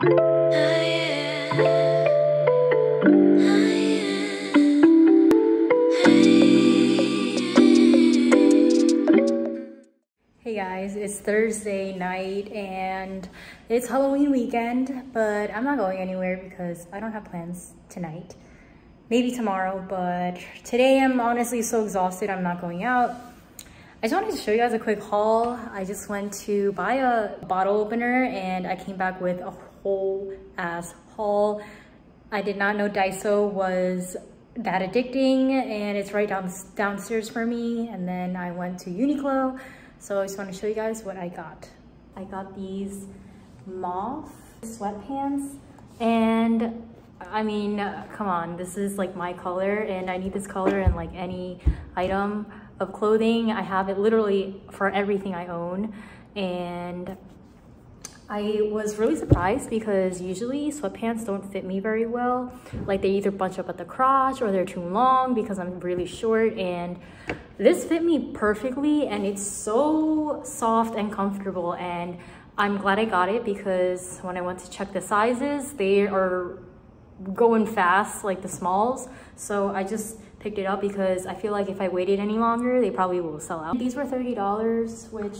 Hey guys, it's Thursday night and it's Halloween weekend, but I'm not going anywhere because I don't have plans tonight. Maybe tomorrow, but today I'm honestly so exhausted I'm not going out. I just wanted to show you guys a quick haul. I just went to buy a bottle opener and I came back with a whole ass haul. I did not know Daiso was that addicting and it's right down downstairs for me. And then I went to Uniqlo. So I just want to show you guys what I got. I got these mauve sweatpants and I mean, come on, this is like my color and I need this color in like any item of clothing. I have it literally for everything I own. And I was really surprised because usually sweatpants don't fit me very well. Like they either bunch up at the crotch or they're too long because I'm really short and this fit me perfectly and it's so soft and comfortable and I'm glad I got it because when I went to check the sizes, they are going fast, like the smalls. So I just picked it up because I feel like if I waited any longer, they probably will sell out. These were $30, which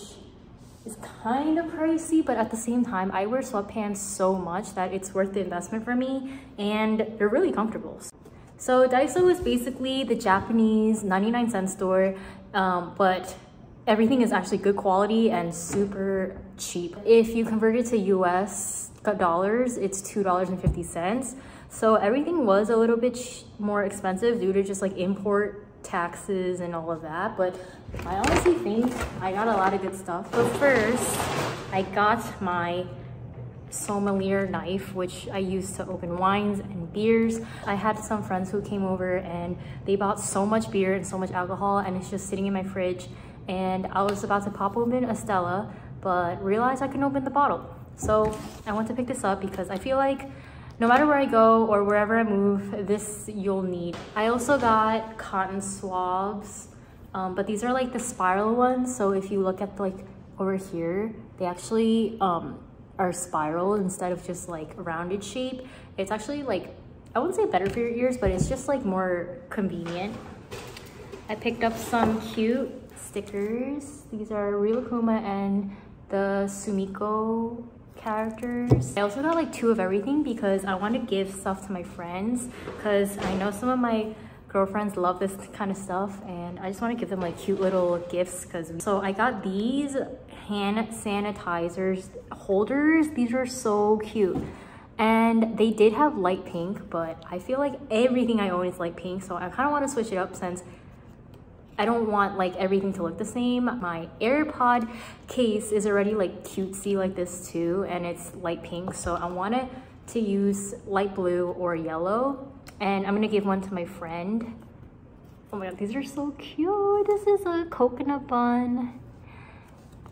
is kind of pricey, but at the same time, I wear sweatpants so much that it's worth the investment for me and they're really comfortable. So Daiso is basically the Japanese 99 cent store, um, but everything is actually good quality and super cheap. If you convert it to US dollars, it's $2.50. So everything was a little bit more expensive due to just like import taxes and all of that. But I honestly think I got a lot of good stuff. But first, I got my sommelier knife, which I use to open wines and beers. I had some friends who came over and they bought so much beer and so much alcohol and it's just sitting in my fridge. And I was about to pop open a Stella, but realized I can open the bottle. So I want to pick this up because I feel like no matter where I go or wherever I move, this you'll need. I also got cotton swabs, um, but these are like the spiral ones. So if you look at like over here, they actually um, are spiral instead of just like rounded shape. It's actually like, I wouldn't say better for your ears, but it's just like more convenient. I picked up some cute stickers. These are Rilakkuma and the Sumikko characters. I also got like two of everything because I want to give stuff to my friends because I know some of my girlfriends love this kind of stuff and I just want to give them like cute little gifts because so I got these hand sanitizers holders these are so cute and they did have light pink but I feel like everything I own is light pink so I kind of want to switch it up since I don't want like everything to look the same. My AirPod case is already like cutesy like this too, and it's light pink. So I want it to use light blue or yellow. And I'm gonna give one to my friend. Oh my God, these are so cute. This is a coconut bun.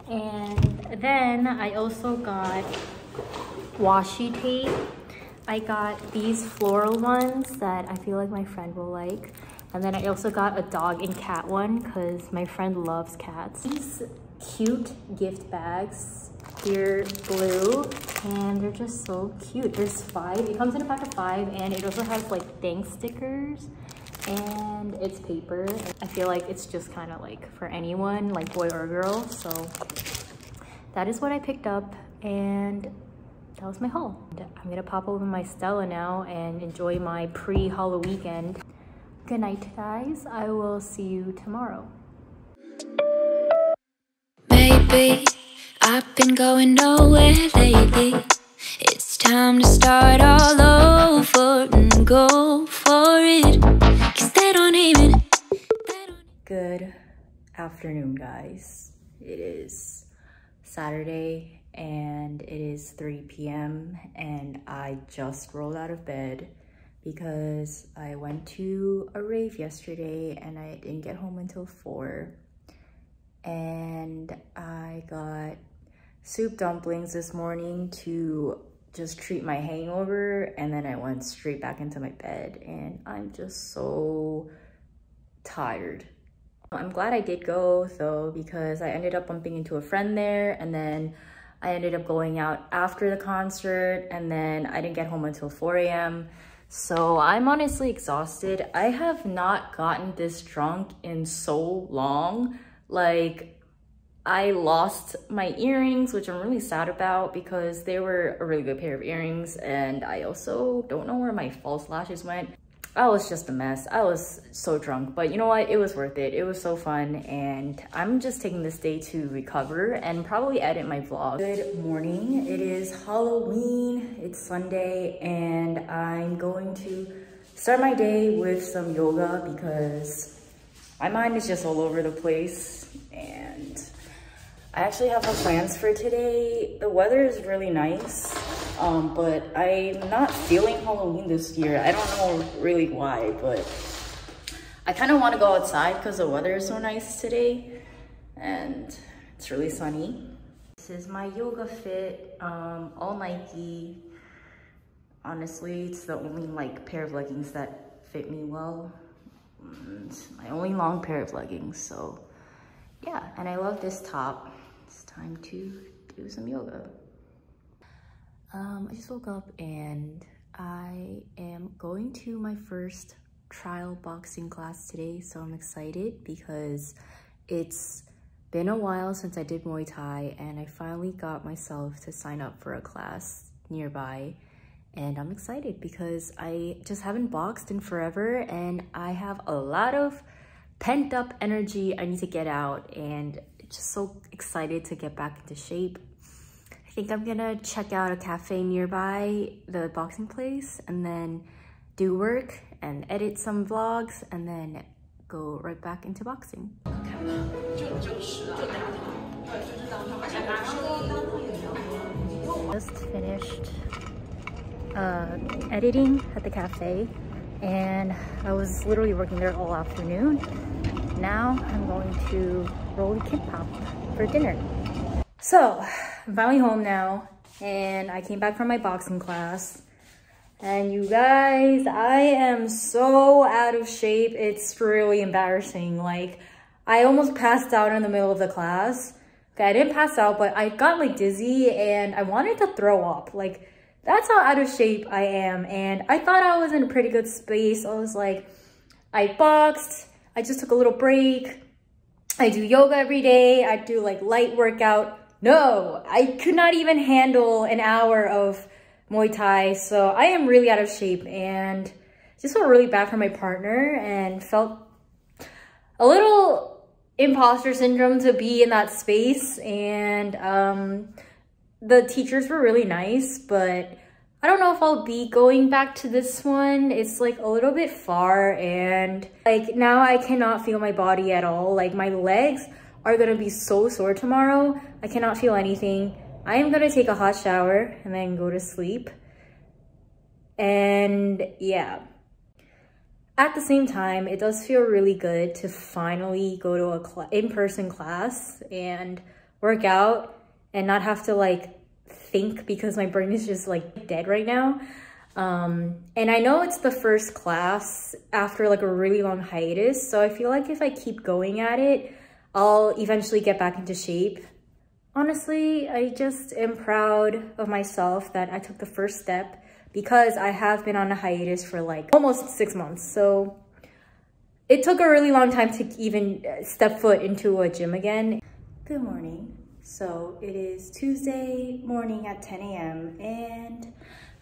And then I also got washi tape. I got these floral ones that I feel like my friend will like. And then I also got a dog and cat one because my friend loves cats. These cute gift bags, they're blue and they're just so cute. There's five, it comes in a pack of five and it also has like thanks stickers and it's paper. I feel like it's just kind of like for anyone, like boy or girl. So that is what I picked up and that was my haul. I'm gonna pop open my Stella now and enjoy my pre-Halloween weekend. Good night, guys. I will see you tomorrow. Maybe I've been going nowhere lately. It's time to start all over and go for it. Cause they don't even. Good afternoon, guys. It is Saturday and it is 3 p.m. and I just rolled out of bed because I went to a rave yesterday and I didn't get home until 4. And I got soup dumplings this morning to just treat my hangover and then I went straight back into my bed and I'm just so tired. I'm glad I did go though because I ended up bumping into a friend there and then I ended up going out after the concert and then I didn't get home until 4 a.m. So I'm honestly exhausted. I have not gotten this drunk in so long. Like I lost my earrings, which I'm really sad about because they were a really good pair of earrings. And I also don't know where my false lashes went. I was just a mess. I was so drunk, but you know what? It was worth it. It was so fun and I'm just taking this day to recover and probably edit my vlog. Good morning. It is Halloween. It's Sunday and I'm going to start my day with some yoga because my mind is just all over the place and I actually have no plans for today. The weather is really nice, um, but I'm not feeling Halloween this year. I don't know really why, but I kind of want to go outside because the weather is so nice today and it's really sunny. This is my yoga fit, um, all Nike. Honestly, it's the only like pair of leggings that fit me well. My only long pair of leggings, so yeah. And I love this top it's time to do some yoga. Um, I just woke up and I am going to my first trial boxing class today. So I'm excited because it's been a while since I did Muay Thai and I finally got myself to sign up for a class nearby. And I'm excited because I just haven't boxed in forever and I have a lot of pent up energy I need to get out and just so excited to get back into shape. Think I'm gonna check out a cafe nearby the boxing place and then do work and edit some vlogs and then go right back into boxing. Just finished uh, editing at the cafe and I was literally working there all afternoon. Now I'm going to roll the kimbap for dinner. So, I'm finally home now, and I came back from my boxing class. And you guys, I am so out of shape. It's really embarrassing. Like, I almost passed out in the middle of the class. Okay, I didn't pass out, but I got like dizzy and I wanted to throw up. Like, that's how out of shape I am. And I thought I was in a pretty good space. I was like, I boxed, I just took a little break. I do yoga every day. I do like light workout. No, I could not even handle an hour of Muay Thai. So I am really out of shape and just felt really bad for my partner and felt a little imposter syndrome to be in that space. And um, the teachers were really nice, but I don't know if I'll be going back to this one. It's like a little bit far and like now I cannot feel my body at all. Like my legs are gonna be so sore tomorrow. I cannot feel anything. I am gonna take a hot shower and then go to sleep. And yeah. At the same time, it does feel really good to finally go to a in-person class and work out and not have to like think because my brain is just like dead right now. Um, and I know it's the first class after like a really long hiatus. So I feel like if I keep going at it, I'll eventually get back into shape. Honestly, I just am proud of myself that I took the first step because I have been on a hiatus for like almost six months. So it took a really long time to even uh, step foot into a gym again. Good morning. So it is Tuesday morning at 10 a.m. and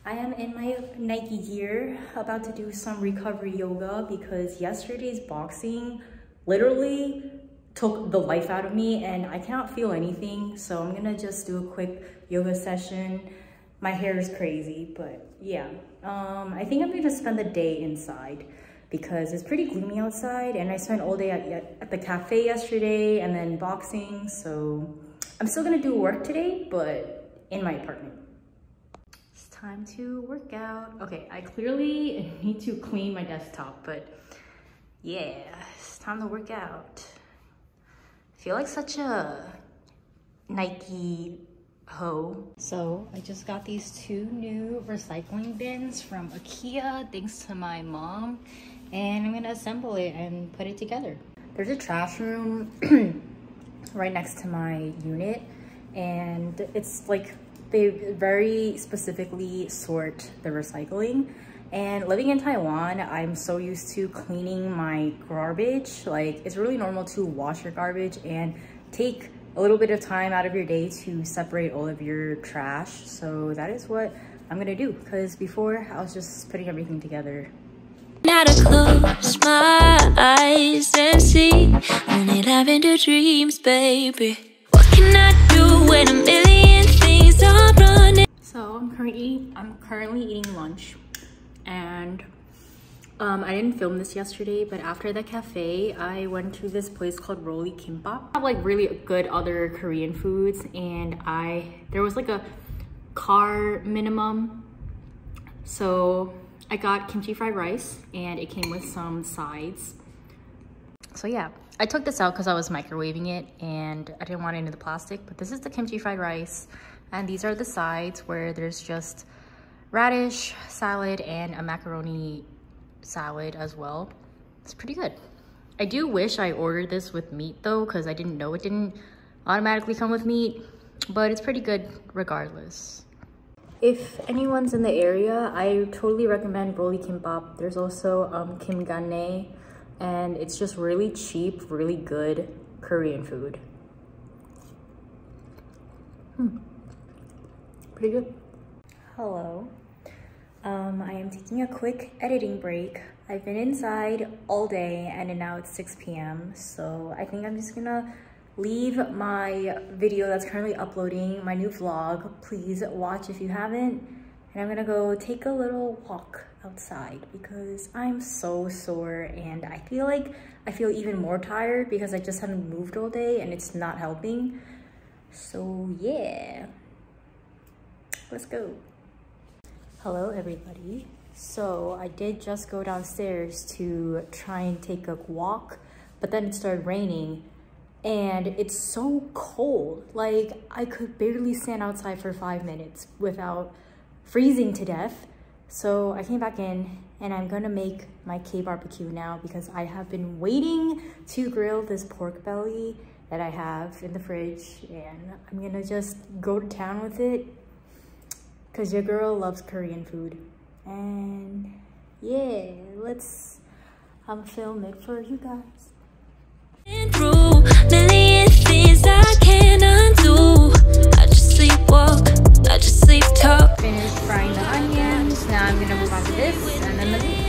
I am in my Nike gear about to do some recovery yoga because yesterday's boxing literally took the life out of me and I cannot feel anything. So I'm gonna just do a quick yoga session. My hair is crazy, but yeah. Um, I think I'm gonna spend the day inside because it's pretty gloomy outside and I spent all day at, at the cafe yesterday and then boxing. So I'm still gonna do work today, but in my apartment. It's time to work out. Okay, I clearly need to clean my desktop, but yeah, it's time to work out. Feel like such a Nike hoe. So I just got these two new recycling bins from Ikea, thanks to my mom. And I'm gonna assemble it and put it together. There's a trash room right next to my unit and it's like they very specifically sort the recycling. And living in Taiwan, I'm so used to cleaning my garbage. Like it's really normal to wash your garbage and take a little bit of time out of your day to separate all of your trash. So that is what I'm gonna do because before I was just putting everything together. Now to close my eyes and see only lavender dreams, baby. What can I do when a million things are running? So I'm currently I'm currently eating lunch and um, I didn't film this yesterday, but after the cafe, I went to this place called Rolly Kimbap. I have like really good other Korean foods and I, there was like a car minimum. So I got kimchi fried rice and it came with some sides. So yeah, I took this out because I was microwaving it and I didn't want it in the plastic, but this is the kimchi fried rice. And these are the sides where there's just radish, salad, and a macaroni salad as well. It's pretty good. I do wish I ordered this with meat though, because I didn't know it didn't automatically come with meat, but it's pretty good regardless. If anyone's in the area, I totally recommend Rolly Kimbap. There's also um, Kim Gane, and it's just really cheap, really good Korean food. Hmm. Pretty good. Hello. Um, I am taking a quick editing break. I've been inside all day and now it's 6 p.m. So I think I'm just gonna leave my video that's currently uploading, my new vlog. Please watch if you haven't. And I'm gonna go take a little walk outside because I'm so sore and I feel like I feel even more tired because I just haven't moved all day and it's not helping. So yeah, let's go. Hello everybody. So I did just go downstairs to try and take a walk, but then it started raining and it's so cold. Like I could barely stand outside for five minutes without freezing to death. So I came back in and I'm gonna make my K barbecue now because I have been waiting to grill this pork belly that I have in the fridge and I'm gonna just go to town with it because your girl loves Korean food. And yeah, let's um, film it for you guys. Through million things I can undo. I just sleepwalk, I just sleep talk. Finished frying the onions. Now I'm gonna move on to this and then the meat.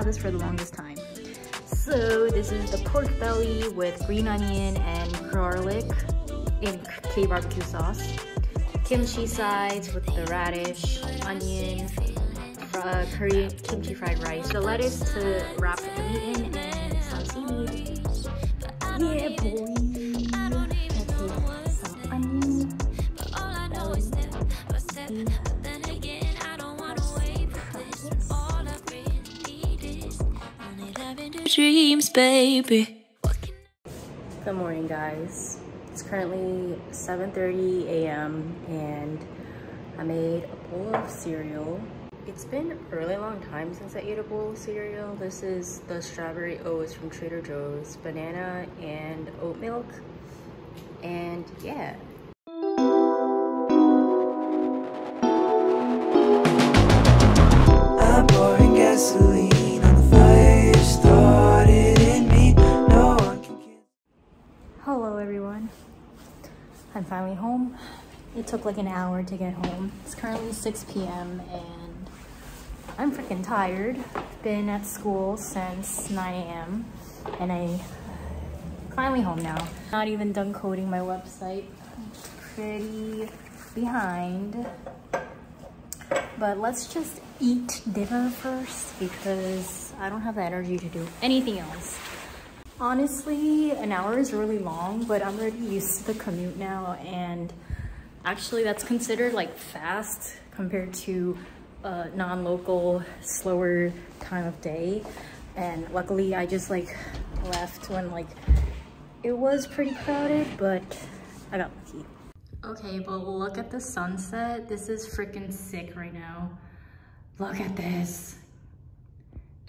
Have this for the longest time. So this is the pork belly with green onion and garlic in K barbecue sauce. Kimchi sides with the radish, onion, uh, Korean kimchi fried rice, the lettuce to wrap the meat in, and some seaweed. Yeah, boy. Some onion. Dreams, baby. Good morning, guys. It's currently 7.30 a.m. and I made a bowl of cereal. It's been a really long time since I ate a bowl of cereal. This is the strawberry oats from Trader Joe's, banana and oat milk. And yeah, finally home. It took like an hour to get home. It's currently 6 p.m. and I'm freaking tired. Been at school since 9 a.m. and I finally home now. Not even done coding my website. I'm pretty behind. But let's just eat dinner first because I don't have the energy to do anything else. Honestly, an hour is really long, but I'm already used to the commute now, and actually that's considered like fast compared to a non-local, slower time of day. And luckily I just like left when like it was pretty crowded, but I got lucky. Okay, but look at the sunset. This is freaking sick right now. Look at this.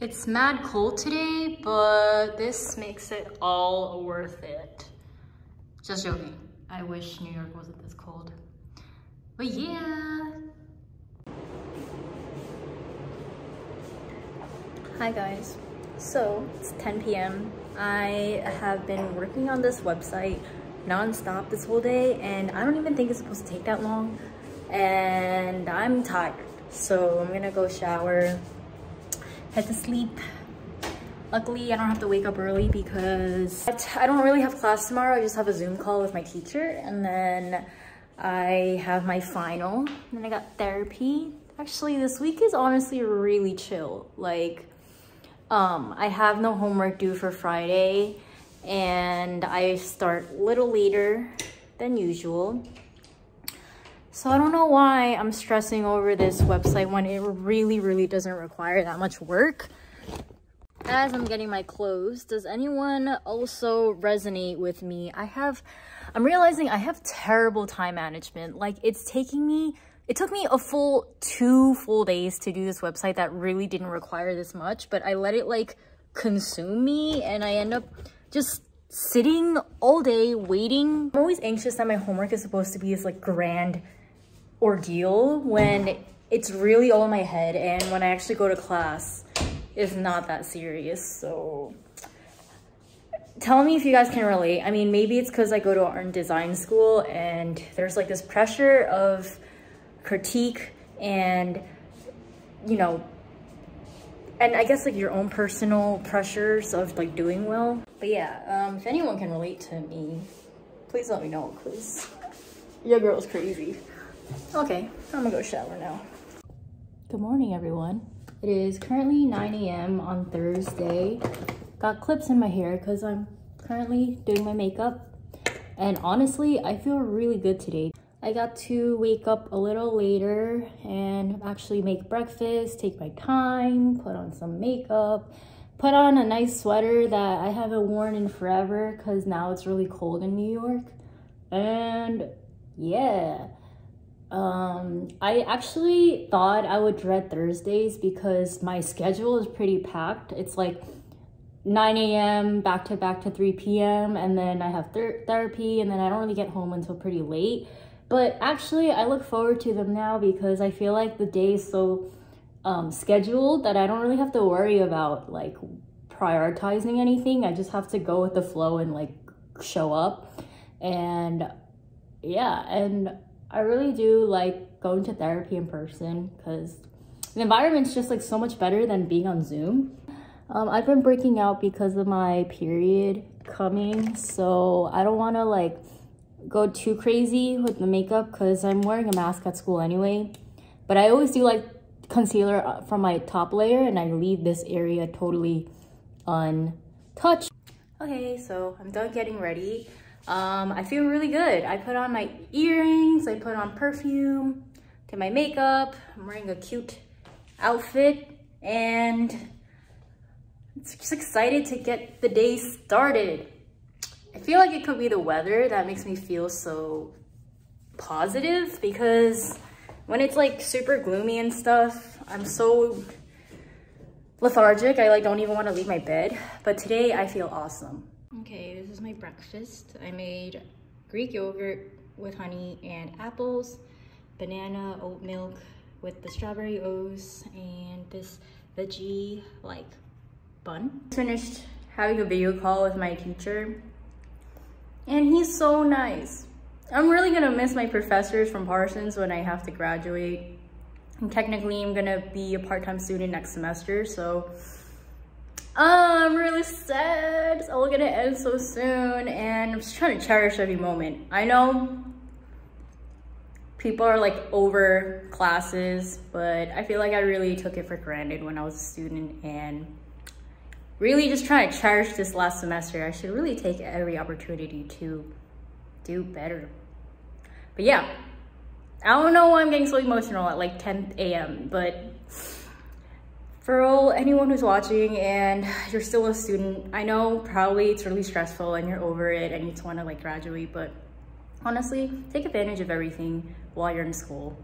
It's mad cold today, but this makes it all worth it. Just joking. I wish New York wasn't this cold. But yeah. Hi guys. So, it's 10 p.m. I have been working on this website non-stop this whole day and I don't even think it's supposed to take that long and I'm tired so I'm gonna go shower head to sleep. Luckily I don't have to wake up early because I don't really have class tomorrow. I just have a zoom call with my teacher and then I have my final. Then I got therapy. Actually this week is honestly really chill. Like um I have no homework due for Friday and I start a little later than usual. So I don't know why I'm stressing over this website when it really, really doesn't require that much work. As I'm getting my clothes, does anyone also resonate with me? I have, I'm realizing I have terrible time management. Like it's taking me, it took me a full two full days to do this website that really didn't require this much, but I let it like consume me and I end up just sitting all day waiting. I'm always anxious that my homework is supposed to be this like grand ordeal when it's really all in my head and when I actually go to class it's not that serious so tell me if you guys can relate I mean maybe it's because I go to art and design school and there's like this pressure of critique and you know and I guess like your own personal pressures of like doing well. But yeah, um, if anyone can relate to me, please let me know because your girl's crazy. Okay, I'm gonna go shower now. Good morning, everyone. It is currently 9 a.m. on Thursday. Got clips in my hair because I'm currently doing my makeup. And honestly, I feel really good today. I got to wake up a little later and actually make breakfast, take my time, put on some makeup, put on a nice sweater that I haven't worn in forever because now it's really cold in New York. And yeah, um, I actually thought I would dread Thursdays because my schedule is pretty packed. It's like 9 a.m. back to back to 3 p.m. and then I have therapy and then I don't really get home until pretty late. But actually, I look forward to them now because I feel like the day is so um, scheduled that I don't really have to worry about like prioritizing anything. I just have to go with the flow and like show up. And yeah, and I really do like going to therapy in person because the environment's just like so much better than being on Zoom. Um, I've been breaking out because of my period coming, so I don't want to like go too crazy with the makeup because I'm wearing a mask at school anyway. But I always do like concealer uh, from my top layer and I leave this area totally untouched. Okay, so I'm done getting ready. Um, I feel really good. I put on my earrings, I put on perfume, did my makeup. I'm wearing a cute outfit and I'm just excited to get the day started. I feel like it could be the weather that makes me feel so positive because when it's like super gloomy and stuff, I'm so lethargic. I like don't even want to leave my bed. But today I feel awesome. Okay, this is my breakfast. I made Greek yogurt with honey and apples, banana, oat milk with the strawberry oats, and this veggie like bun. Finished having a video call with my teacher and he's so nice. I'm really gonna miss my professors from Parsons when I have to graduate. And technically, I'm gonna be a part-time student next semester, so I'm really sad. It's all gonna end so soon, and I'm just trying to cherish every moment. I know people are like over classes, but I feel like I really took it for granted when I was a student, and really just trying to cherish this last semester. I should really take every opportunity to do better. But yeah, I don't know why I'm getting so emotional at like 10 a.m. But for all anyone who's watching and you're still a student, I know probably it's really stressful and you're over it and you just want to like graduate, but honestly, take advantage of everything while you're in school.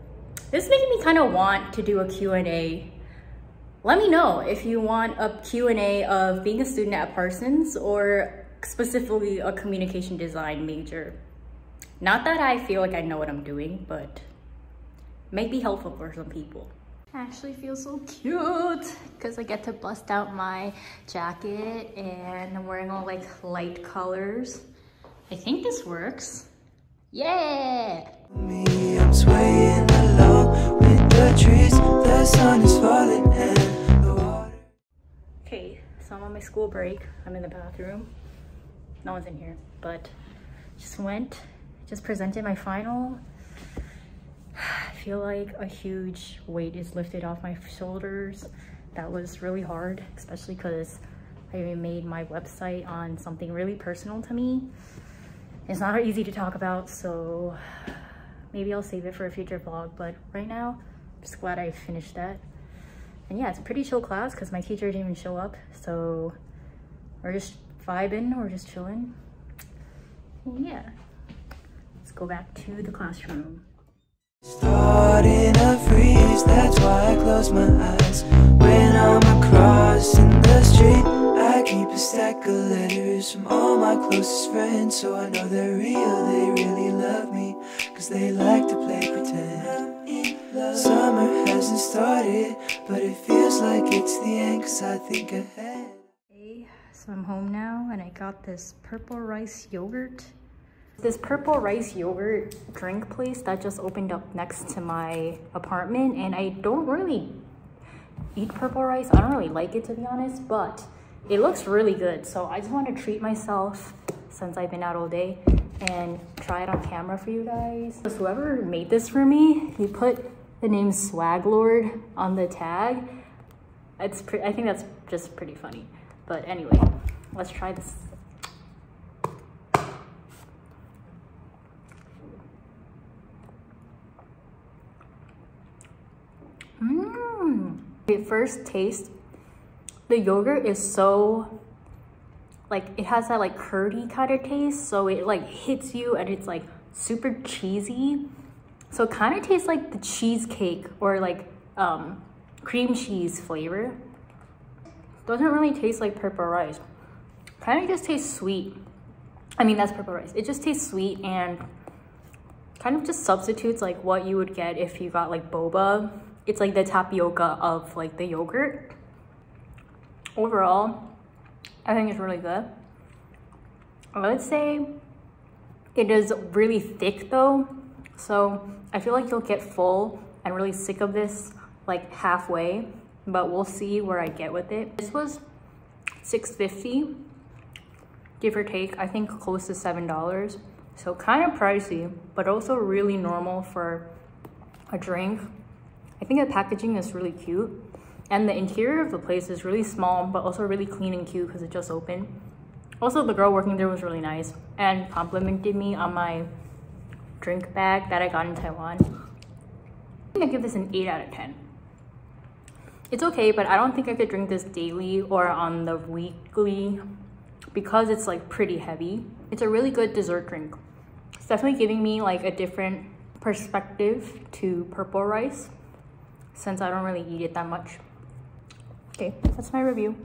This is making me kind of want to do a Q&A. Let me know if you want a Q&A of being a student at Parsons or specifically a communication design major. Not that I feel like I know what I'm doing, but may be helpful for some people. I actually feel so cute because I get to bust out my jacket and I'm wearing all like light colors. I think this works. Yeah! Me, I'm swaying along with the trees. The sun is falling and the water. Okay, so I'm on my school break. I'm in the bathroom. No one's in here, but just went, just presented my final. I feel like a huge weight is lifted off my shoulders. That was really hard, especially because I made my website on something really personal to me. It's not easy to talk about, so maybe I'll save it for a future vlog, but right now, I'm just glad I finished that. And yeah, it's a pretty chill class because my teacher didn't even show up. So we're just vibing, we're just chilling. And yeah, let's go back to the classroom. Starting a freeze, that's why I close my eyes. When I'm crossing the street I keep a stack of letters from all my closest friends So I know they're real, they really love me Cause they like to play pretend. Summer hasn't started, but it feels like it's the end Cause I think ahead Hey, so I'm home now and I got this purple rice yogurt. This purple rice yogurt drink place that just opened up next to my apartment and I don't really eat purple rice. I don't really like it to be honest, but it looks really good. So I just want to treat myself since I've been out all day and try it on camera for you guys. So whoever made this for me, he put the name Swag Lord on the tag. It's I think that's just pretty funny. But anyway, let's try this. At first taste, the yogurt is so like it has that like curdy kind of taste so it like hits you and it's like super cheesy. So it kind of tastes like the cheesecake or like um cream cheese flavor. Doesn't really taste like purple rice. Kind of just tastes sweet. I mean that's purple rice. It just tastes sweet and kind of just substitutes like what you would get if you got like boba it's like the tapioca of like the yogurt overall I think it's really good. I would say it is really thick though. So I feel like you'll get full and really sick of this like halfway, but we'll see where I get with it. This was 6.50, give or take, I think close to $7. So kind of pricey, but also really normal for a drink. I think the packaging is really cute. And the interior of the place is really small, but also really clean and cute because it just opened. Also, the girl working there was really nice and complimented me on my drink bag that I got in Taiwan. I'm gonna give this an 8 out of 10. It's okay, but I don't think I could drink this daily or on the weekly because it's like pretty heavy. It's a really good dessert drink. It's definitely giving me like a different perspective to purple rice since I don't really eat it that much. Okay, that's my review.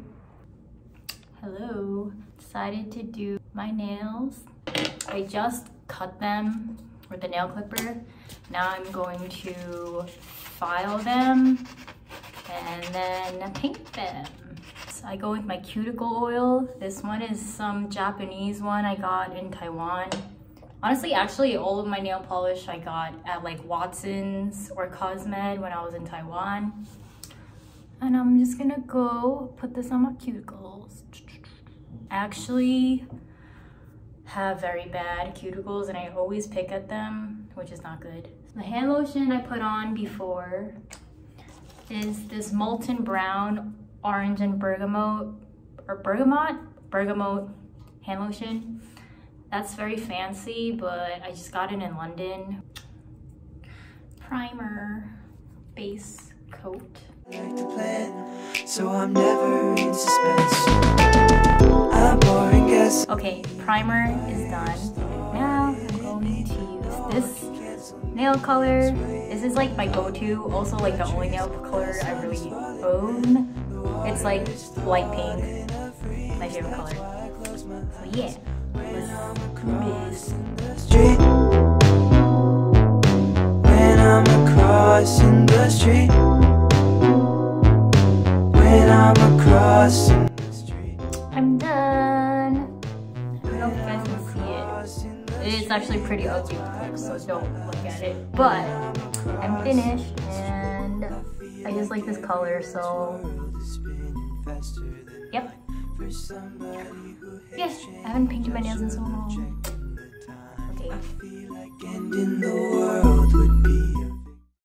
Hello, decided to do my nails. I just cut them with the nail clipper. Now I'm going to file them and then paint them. So I go with my cuticle oil. This one is some Japanese one I got in Taiwan. Honestly, actually, all of my nail polish I got at like Watsons or Cosmed when I was in Taiwan. And I'm just gonna go put this on my cuticles. I actually have very bad cuticles and I always pick at them, which is not good. The hand lotion I put on before is this Molton Brown Orange and Bergamot, or Bergamot? Bergamot hand lotion. That's very fancy, but I just got it in London. Primer, base coat. like to plan, so I'm never in suspense. I'm boring, guess. Okay, primer is done. Now I'm going to use this nail color. This is like my go-to. Also like the only nail color I really own. It's like light pink. My favorite color. So yeah. Let's do this. street When I'm crossing the street When I'm crossing the street I'm done. I don't know if you guys can see it. It is actually pretty ugly, so don't look at it. But I'm finished and I just like this color, so world is spinning faster than yep. Yes, I haven't painted my nails in so long. Okay.